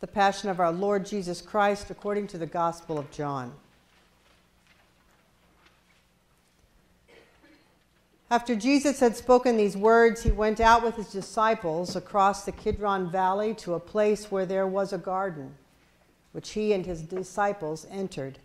the Passion of our Lord Jesus Christ according to the Gospel of John. After Jesus had spoken these words, he went out with his disciples across the Kidron Valley to a place where there was a garden, which he and his disciples entered.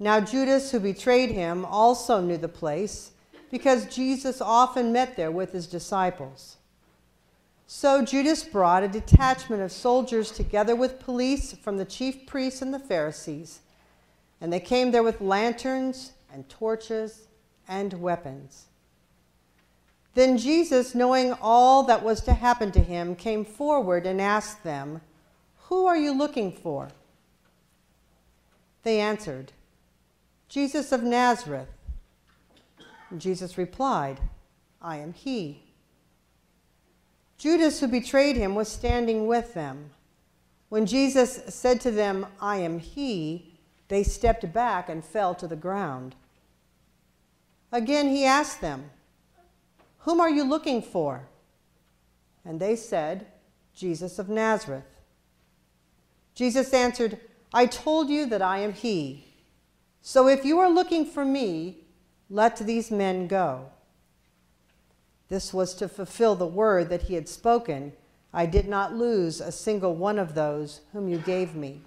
Now, Judas, who betrayed him, also knew the place because Jesus often met there with his disciples. So Judas brought a detachment of soldiers together with police from the chief priests and the Pharisees, and they came there with lanterns and torches and weapons. Then Jesus, knowing all that was to happen to him, came forward and asked them, Who are you looking for? They answered, Jesus of Nazareth. And Jesus replied, I am he. Judas, who betrayed him, was standing with them. When Jesus said to them, I am he, they stepped back and fell to the ground. Again, he asked them, Whom are you looking for? And they said, Jesus of Nazareth. Jesus answered, I told you that I am he. So if you are looking for me, let these men go. This was to fulfill the word that he had spoken I did not lose a single one of those whom you gave me.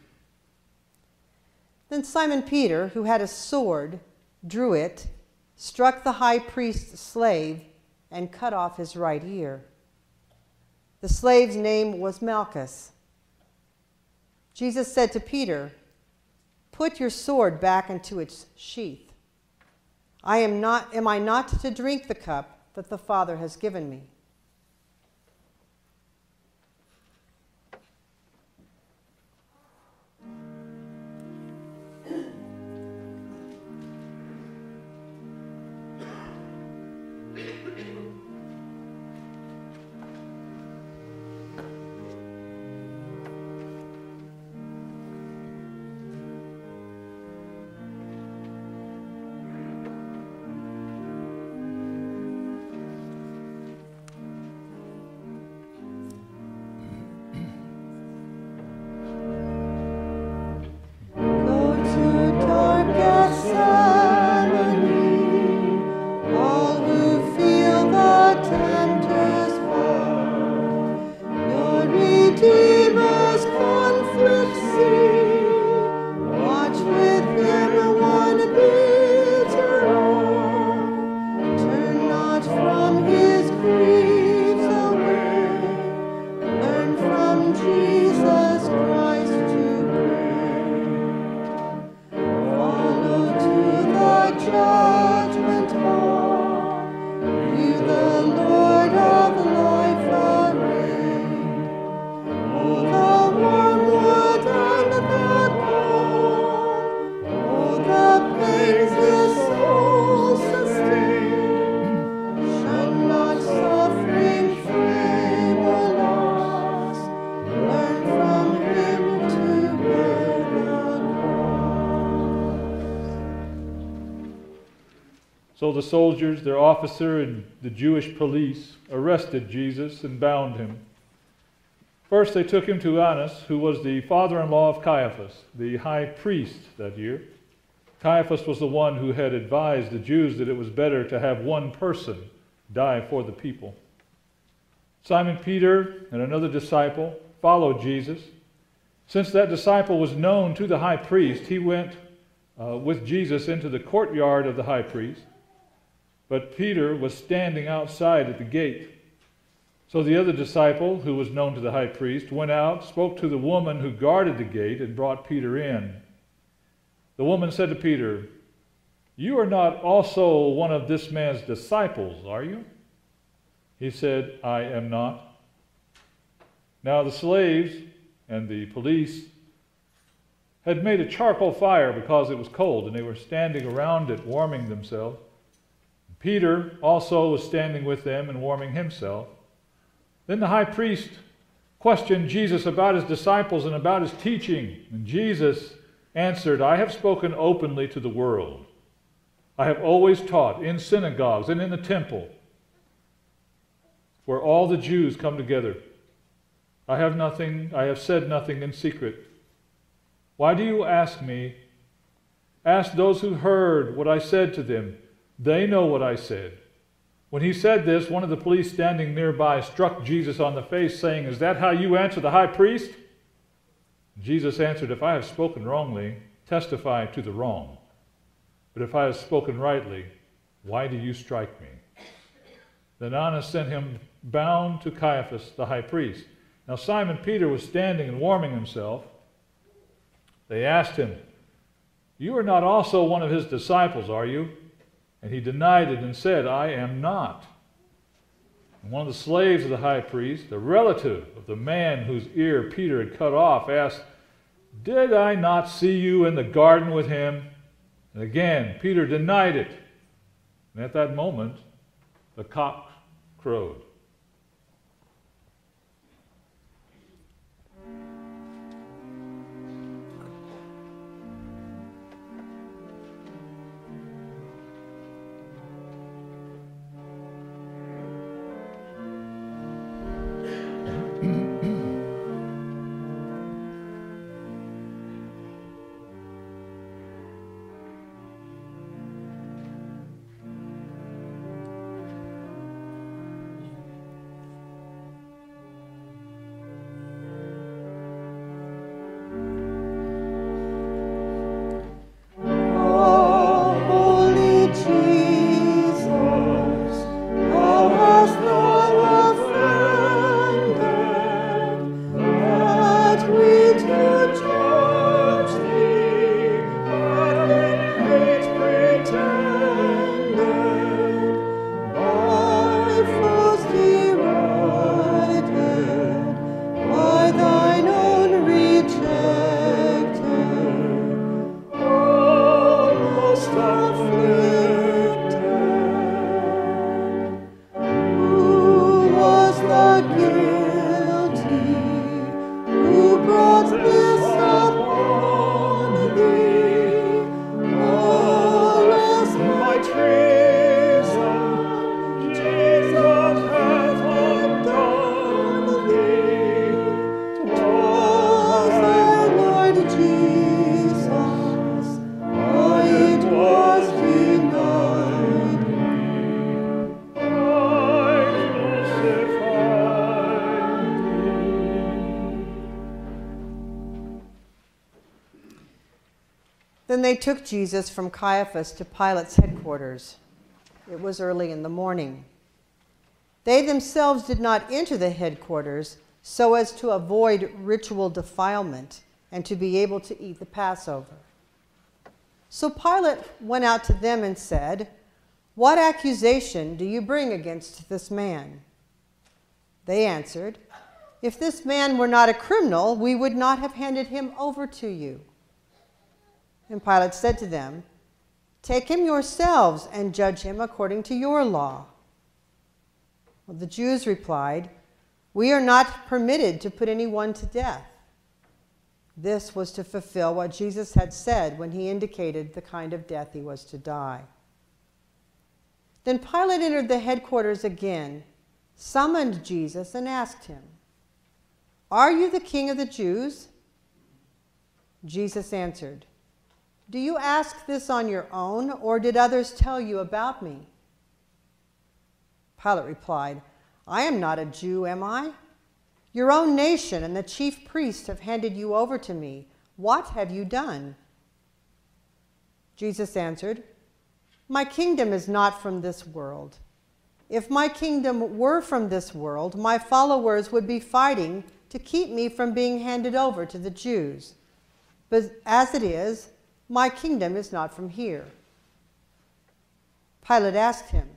Then Simon Peter, who had a sword, drew it, struck the high priest's slave, and cut off his right ear. The slave's name was Malchus. Jesus said to Peter, Put your sword back into its sheath. I am not am I not to drink the cup that the Father has given me. Soldiers, their officer, and the Jewish police arrested Jesus and bound him. First, they took him to Annas, who was the father in law of Caiaphas, the high priest that year. Caiaphas was the one who had advised the Jews that it was better to have one person die for the people. Simon Peter and another disciple followed Jesus. Since that disciple was known to the high priest, he went uh, with Jesus into the courtyard of the high priest. But Peter was standing outside at the gate. So the other disciple, who was known to the high priest, went out, spoke to the woman who guarded the gate, and brought Peter in. The woman said to Peter, You are not also one of this man's disciples, are you? He said, I am not. Now the slaves and the police had made a charcoal fire because it was cold, and they were standing around it, warming themselves. Peter also was standing with them and warming himself. Then the high priest questioned Jesus about his disciples and about his teaching. And Jesus answered, I have spoken openly to the world. I have always taught in synagogues and in the temple where all the Jews come together. I have nothing, I have said nothing in secret. Why do you ask me? Ask those who heard what I said to them. They know what I said. When he said this, one of the police standing nearby struck Jesus on the face, saying, Is that how you answer the high priest? Jesus answered, If I have spoken wrongly, testify to the wrong. But if I have spoken rightly, why do you strike me? Then Annas sent him bound to Caiaphas, the high priest. Now Simon Peter was standing and warming himself. They asked him, You are not also one of his disciples, are you? And he denied it and said, I am not. And one of the slaves of the high priest, the relative of the man whose ear Peter had cut off, asked, Did I not see you in the garden with him? And again, Peter denied it. And at that moment, the cock crowed. Then they took Jesus from Caiaphas to Pilate's headquarters. It was early in the morning. They themselves did not enter the headquarters so as to avoid ritual defilement and to be able to eat the Passover. So Pilate went out to them and said, What accusation do you bring against this man? They answered, If this man were not a criminal, we would not have handed him over to you. And Pilate said to them, Take him yourselves and judge him according to your law. Well, the Jews replied, We are not permitted to put anyone to death. This was to fulfill what Jesus had said when he indicated the kind of death he was to die. Then Pilate entered the headquarters again, summoned Jesus, and asked him, Are you the king of the Jews? Jesus answered, do you ask this on your own, or did others tell you about me? Pilate replied, I am not a Jew, am I? Your own nation and the chief priests have handed you over to me. What have you done? Jesus answered, My kingdom is not from this world. If my kingdom were from this world, my followers would be fighting to keep me from being handed over to the Jews. But as it is, my kingdom is not from here. Pilate asked him,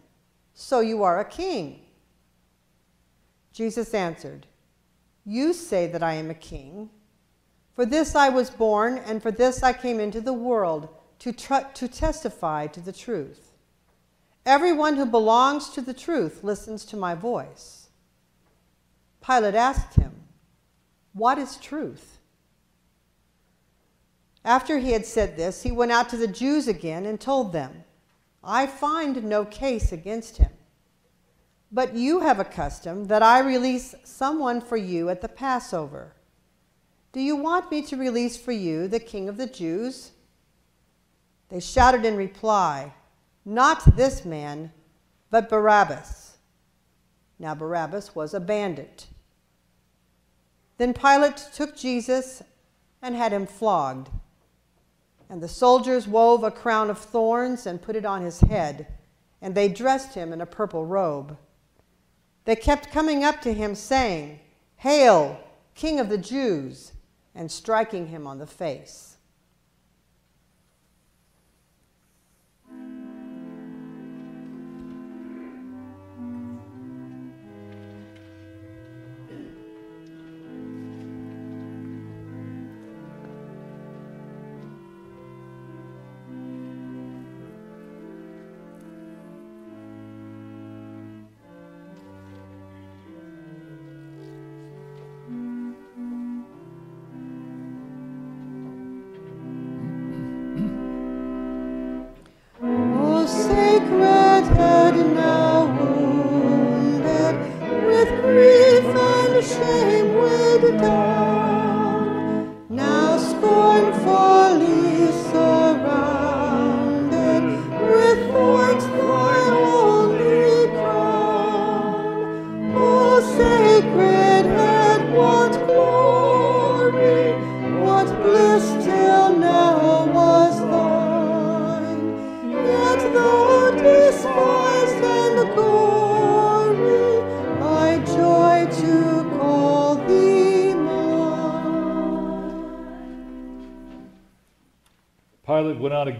So you are a king? Jesus answered, You say that I am a king. For this I was born, and for this I came into the world, to, to testify to the truth. Everyone who belongs to the truth listens to my voice. Pilate asked him, What is truth? After he had said this, he went out to the Jews again and told them, I find no case against him. But you have a custom that I release someone for you at the Passover. Do you want me to release for you the king of the Jews? They shouted in reply, Not this man, but Barabbas. Now Barabbas was a bandit. Then Pilate took Jesus and had him flogged. And the soldiers wove a crown of thorns and put it on his head, and they dressed him in a purple robe. They kept coming up to him, saying, Hail, King of the Jews, and striking him on the face.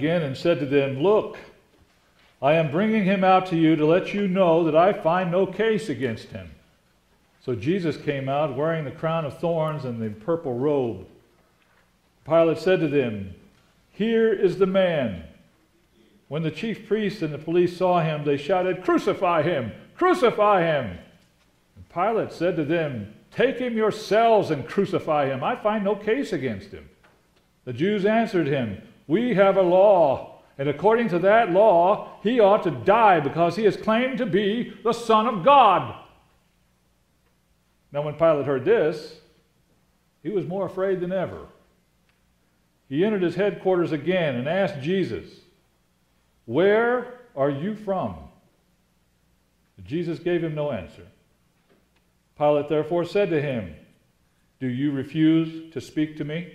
Again and said to them, Look, I am bringing him out to you to let you know that I find no case against him. So Jesus came out wearing the crown of thorns and the purple robe. Pilate said to them, Here is the man. When the chief priests and the police saw him, they shouted, Crucify him! Crucify him! Pilate said to them, Take him yourselves and crucify him. I find no case against him. The Jews answered him, we have a law, and according to that law, he ought to die because he has claimed to be the Son of God. Now, when Pilate heard this, he was more afraid than ever. He entered his headquarters again and asked Jesus, Where are you from? Jesus gave him no answer. Pilate therefore said to him, Do you refuse to speak to me?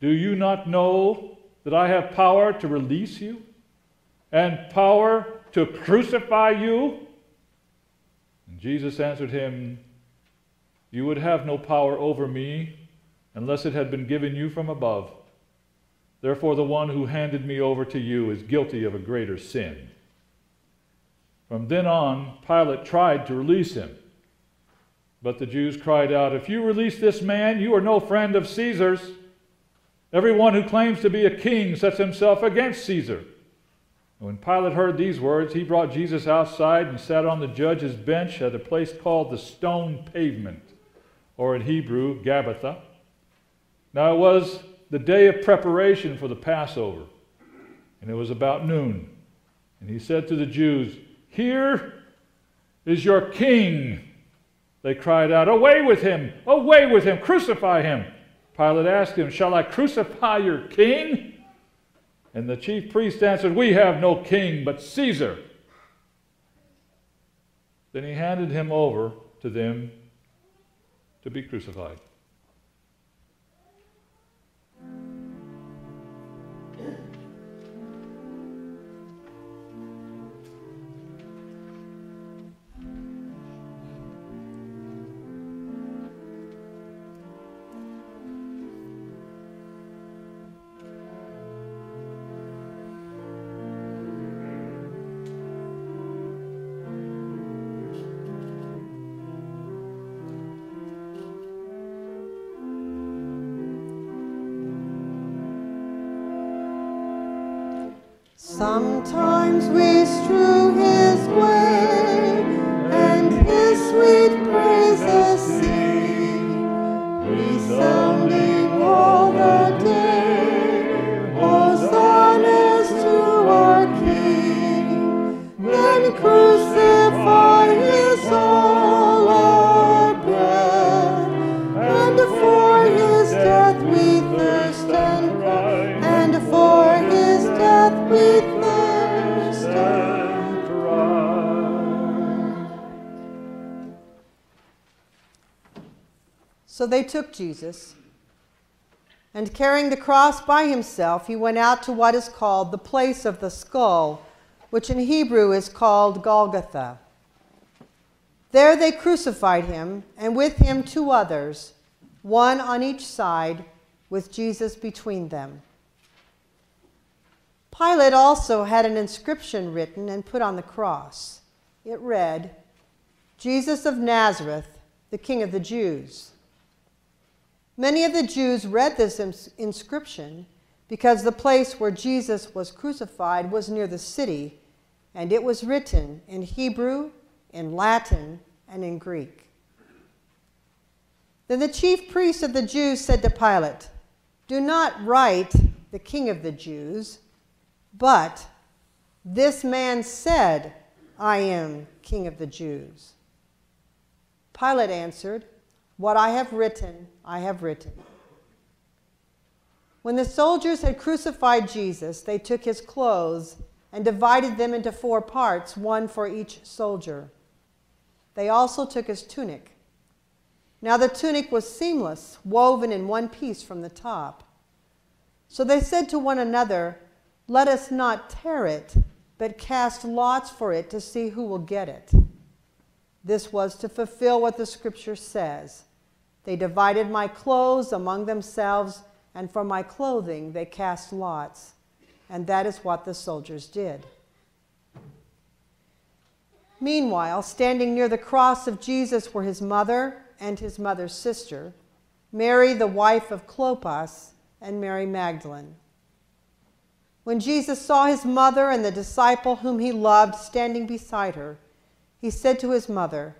Do you not know that I have power to release you and power to crucify you? And Jesus answered him, You would have no power over me unless it had been given you from above. Therefore, the one who handed me over to you is guilty of a greater sin. From then on, Pilate tried to release him. But the Jews cried out, If you release this man, you are no friend of Caesar's. Everyone who claims to be a king sets himself against Caesar. When Pilate heard these words, he brought Jesus outside and sat on the judge's bench at a place called the Stone Pavement, or in Hebrew, Gabbatha. Now it was the day of preparation for the Passover, and it was about noon. And he said to the Jews, Here is your king. They cried out, Away with him! Away with him! Crucify him! Pilate asked him, Shall I crucify your king? And the chief priest answered, We have no king but Caesar. Then he handed him over to them to be crucified. Sometimes we strew they took Jesus, and carrying the cross by himself, he went out to what is called the place of the skull, which in Hebrew is called Golgotha. There they crucified him, and with him two others, one on each side, with Jesus between them. Pilate also had an inscription written and put on the cross. It read, Jesus of Nazareth, the King of the Jews. Many of the Jews read this inscription because the place where Jesus was crucified was near the city, and it was written in Hebrew, in Latin, and in Greek. Then the chief priests of the Jews said to Pilate, Do not write the King of the Jews, but this man said, I am King of the Jews. Pilate answered, What I have written, I have written. When the soldiers had crucified Jesus, they took his clothes and divided them into four parts, one for each soldier. They also took his tunic. Now the tunic was seamless, woven in one piece from the top. So they said to one another, Let us not tear it, but cast lots for it to see who will get it. This was to fulfill what the scripture says They divided my clothes among themselves, and for my clothing they cast lots. And that is what the soldiers did. Meanwhile, standing near the cross of Jesus were his mother and his mother's sister, Mary, the wife of Clopas, and Mary Magdalene. When Jesus saw his mother and the disciple whom he loved standing beside her, he said to his mother,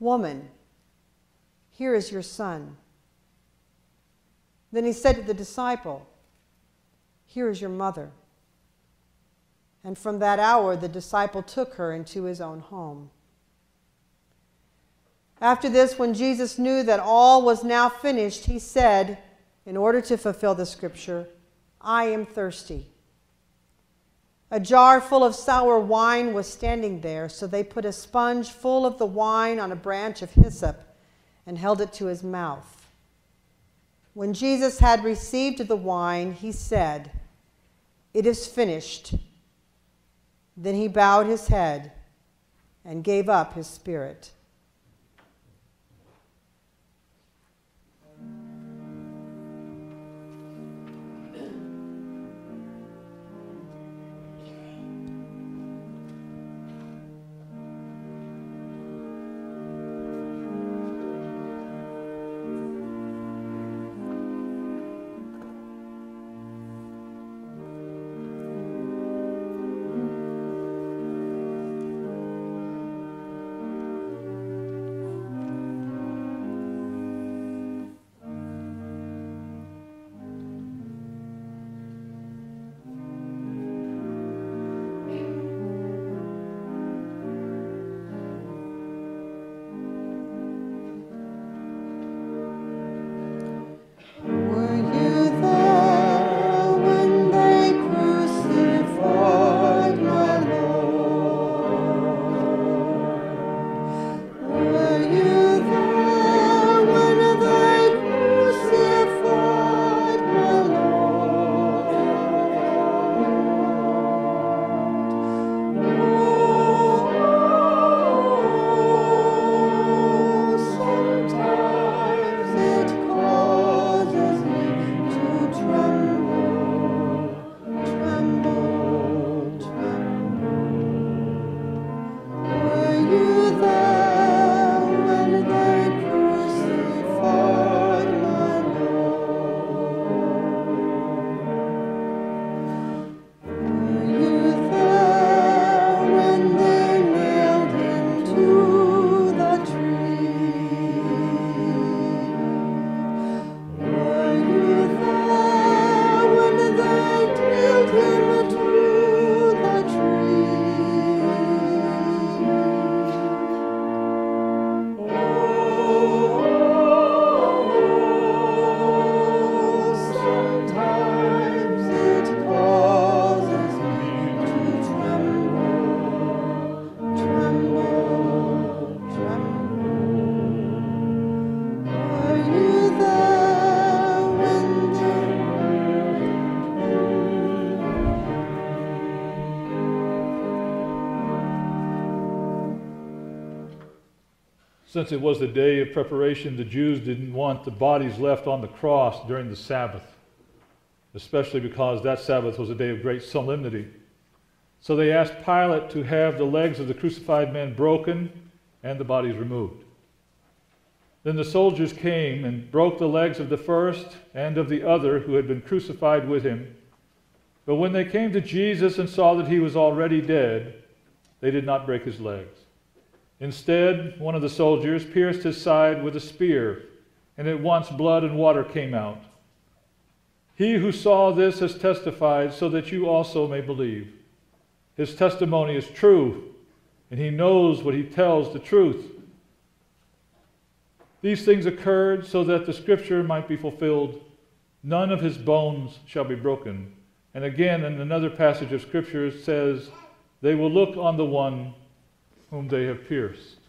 Woman, here is your son. Then he said to the disciple, Here is your mother. And from that hour, the disciple took her into his own home. After this, when Jesus knew that all was now finished, he said, in order to fulfill the scripture, I am thirsty. A jar full of sour wine was standing there, so they put a sponge full of the wine on a branch of hyssop and held it to his mouth. When Jesus had received the wine, he said, It is finished. Then he bowed his head and gave up his spirit. Since it was the day of preparation, the Jews didn't want the bodies left on the cross during the Sabbath, especially because that Sabbath was a day of great solemnity. So they asked Pilate to have the legs of the crucified men broken and the bodies removed. Then the soldiers came and broke the legs of the first and of the other who had been crucified with him. But when they came to Jesus and saw that he was already dead, they did not break his legs. Instead, one of the soldiers pierced his side with a spear, and at once blood and water came out. He who saw this has testified so that you also may believe. His testimony is true, and he knows what he tells the truth. These things occurred so that the scripture might be fulfilled none of his bones shall be broken. And again, in another passage of scripture, it says, They will look on the one whom they have pierced.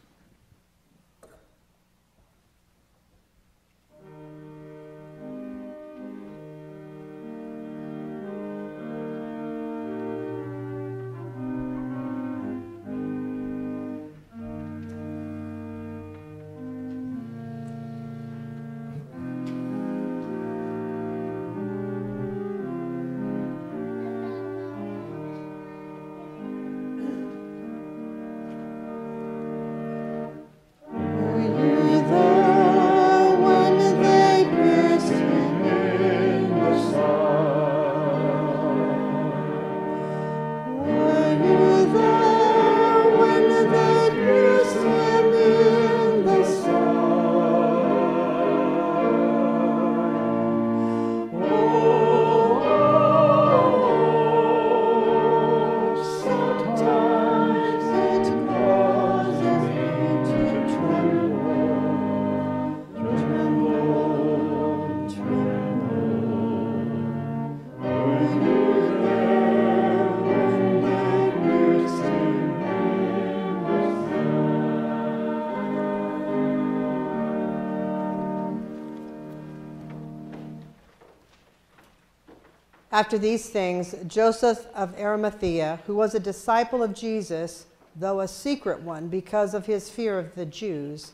After these things, Joseph of Arimathea, who was a disciple of Jesus, though a secret one because of his fear of the Jews,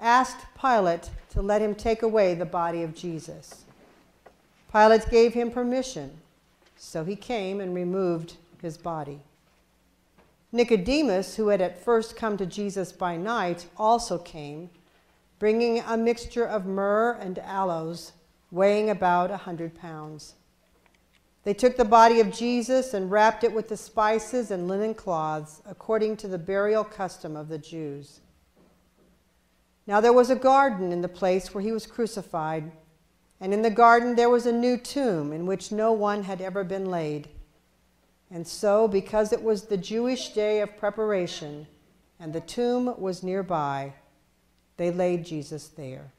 asked Pilate to let him take away the body of Jesus. Pilate gave him permission, so he came and removed his body. Nicodemus, who had at first come to Jesus by night, also came, bringing a mixture of myrrh and aloes, weighing about a hundred pounds. They took the body of Jesus and wrapped it with the spices and linen cloths, according to the burial custom of the Jews. Now there was a garden in the place where he was crucified, and in the garden there was a new tomb in which no one had ever been laid. And so, because it was the Jewish day of preparation, and the tomb was nearby, they laid Jesus there.